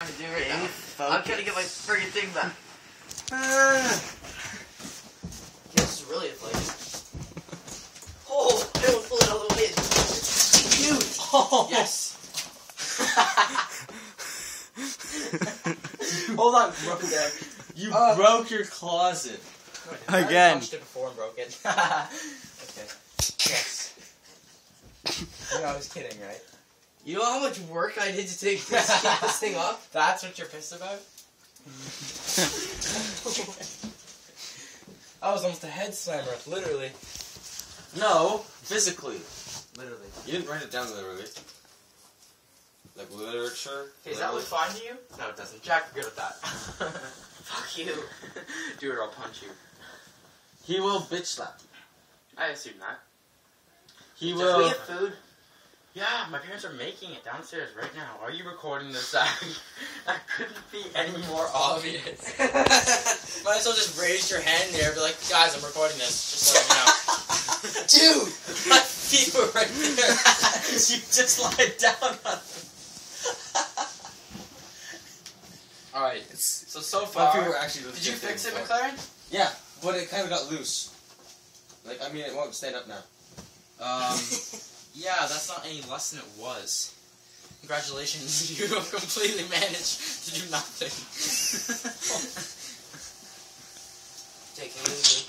I'm trying to get my friggin' thing back. This is really a place. Oh, I don't pull it all the way. Dude. Oh. Yes. Hold on, broke there. You Uh. broke your closet. Again. I already Again. punched it before and broke it. okay. Yes. You know, I was kidding, right? You know how much work I did to take this, get this thing off? That's what you're pissed about? I was almost a head slammer, literally. No, physically. Literally. You didn't write it down literally. Like literature. Is that look fine to you? No, it doesn't. Jack, you're good at that. Fuck you. Do it or I'll punch you. He will bitch slap you. I assume that. He Does will. we have food? Yeah, my parents are making it downstairs right now. Are you recording this? That, that couldn't be any more obvious. Might as well just raise your hand there and be like, guys, I'm recording this. Just let you know. Dude! My feet were right there. you just lied down on them. Alright, so so My far. feet were actually Did you fix it, McLaren? Yeah, but it kind of got loose. Like, I mean, it won't stand up now. Um, yeah, that's not any less than it was. Congratulations, you have completely managed to do nothing. Taking it easy.